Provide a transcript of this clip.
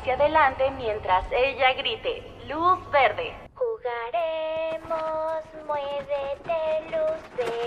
hacia adelante mientras ella grite, luz verde. Jugaremos, muévete, luz verde.